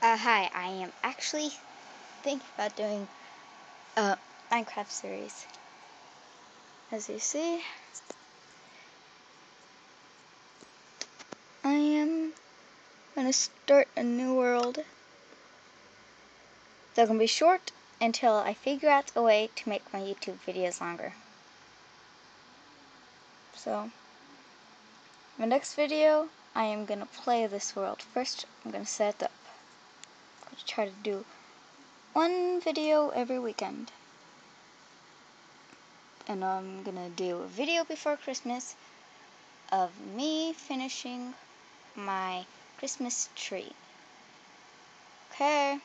Uh, hi, I am actually thinking about doing a Minecraft series. As you see, I am gonna start a new world. They're gonna be short until I figure out a way to make my YouTube videos longer. So, my next video, I am gonna play this world. First, I'm gonna set it up. Try to do one video every weekend. And I'm gonna do a video before Christmas of me finishing my Christmas tree. Okay.